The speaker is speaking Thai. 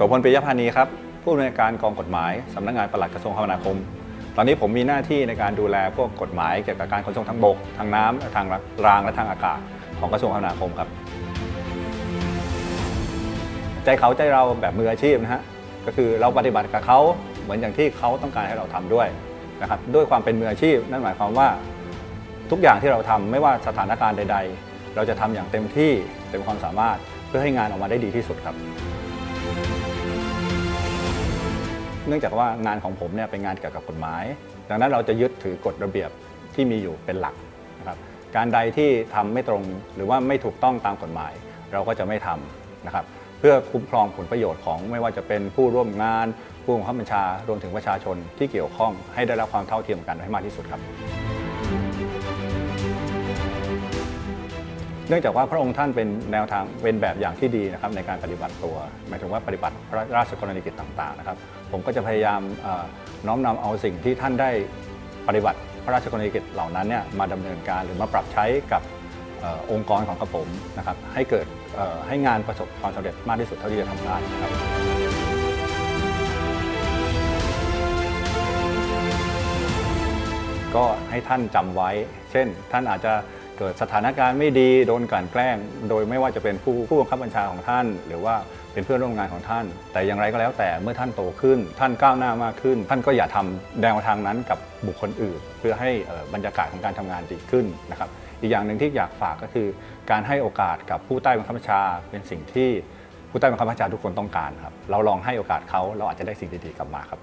โสพลปิยพานีครับผู้อำนวยการกองกฎหมายสำนักงานปลัดกระทรวงคมนาคม ตอนนี้ผมมีหน้าที่ในการดูแลพวกกฎหมายเกี่ยวกับการขนส่งทางบก ทางน้ำและทางรางและทางอากาศของกระทรวงคมนาคมครับ ใจเขาใจเราแบบมืออาชีพนะฮะก็คือเราปฏิบัติกับเขาเหมือนอย่างที่เขาต้องการให้เราทำด้วยนะครับด้วยความเป็นมืออาชีพ นั่นหมายความว่าทุกอย่างที่เราทำไม่ว่าสถานการณ์ใด ๆ เราจะทำอย่างเต็มที่เต็มความสามารถเพื่อให้งานออกมาได้ดีที่สุดครับ เนื่องจากว่างานของผมเนี่ยเป็นงานเกี่ยวกับกฎหมาย ดังนั้นเราจะยึดถือกฎระเบียบที่มีอยู่เป็นหลักนะครับการใดที่ทำไม่ตรงหรือว่าไม่ถูกต้องตามกฎหมาย เราก็จะไม่ทำนะครับเพื่อคุ้มครองผลประโยชน์ของไม่ว่าจะเป็นผู้ร่วมงาน ผู้บังคับบัญชารวมถึงประชาชนที่เกี่ยวข้องให้ได้รับความเท่าเทียมกันให้มากที่สุดครับ เนื่องจากว่าพระองค์ท่านเป็นแนวทางเป็นแบบอย่างที่ดีนะครับในการปฏิบัติตัว หมายถึงว่าปฏิบัติพระราชกรณียกิจต่างๆนะครับ ผมก็จะพยายามน้อมนำเอาสิ่งที่ท่านได้ปฏิบัติพระราชกรณียกิจเหล่านั้นเนี่ยมาดำเนินการหรือมาปรับใช้กับอองค์กรของกระผมนะครับให้เกิดให้งานประสบความสำเร็จมากที่สุดเท่าที่จะทำได้นะครับก็ให้ท่านจำไว้ เช่น ท่านอาจจะ เกิดสถานการณ์ไม่ดีโดนกลั่นแกล้ง โดยไม่ว่าจะเป็นผู้ผู้บังคับบัญชาของท่าน หรือว่าเป็นเพื่อนร่วมงานของท่าน แต่อย่างไรก็แล้วแต่เมื่อท่านโตขึ้น ท่านก้าวหน้ามากขึ้น ท่านก็อย่าทำแนวทางนั้นกับบุคคลอื่น เพื่อให้บรรยากาศของการทำงานดีขึ้นนะครับอีกอย่างหนึ่งที่อยากฝากก็คือ การให้โอกาสกับผู้ใต้บังคับบัญชาเป็นสิ่งที่ผู้ใต้บังคับบัญชาทุกคนต้องการครับ เราลองให้โอกาสเขาเราอาจจะได้สิ่งดีๆกลับมาครับ